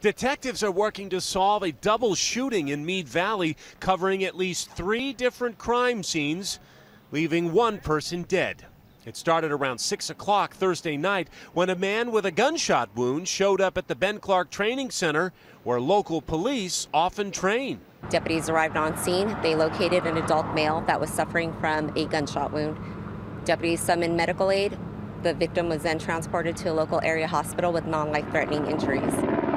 Detectives are working to solve a double shooting in Mead Valley, covering at least three different crime scenes, leaving one person dead. It started around 6 o'clock Thursday night when a man with a gunshot wound showed up at the Ben Clark Training Center, where local police often train. Deputies arrived on scene. They located an adult male that was suffering from a gunshot wound. Deputies summoned medical aid. The victim was then transported to a local area hospital with non life threatening injuries.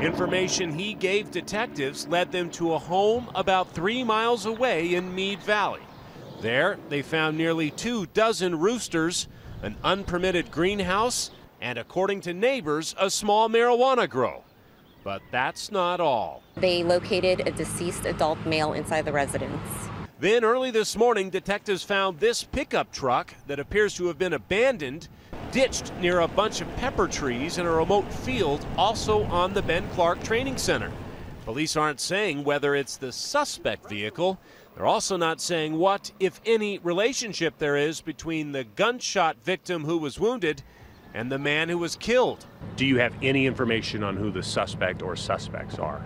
Information he gave detectives led them to a home about three miles away in Mead Valley. There, they found nearly two dozen roosters, an unpermitted greenhouse, and according to neighbors, a small marijuana grow. But that's not all. They located a deceased adult male inside the residence. Then early this morning, detectives found this pickup truck that appears to have been abandoned ditched near a bunch of pepper trees in a remote field also on the Ben Clark Training Center. Police aren't saying whether it's the suspect vehicle. They're also not saying what, if any, relationship there is between the gunshot victim who was wounded and the man who was killed. Do you have any information on who the suspect or suspects are?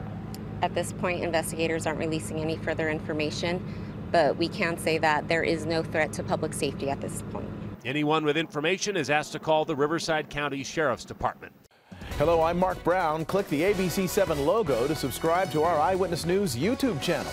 At this point, investigators aren't releasing any further information, but we can say that there is no threat to public safety at this point. Anyone with information is asked to call the Riverside County Sheriff's Department. Hello, I'm Mark Brown. Click the ABC7 logo to subscribe to our Eyewitness News YouTube channel.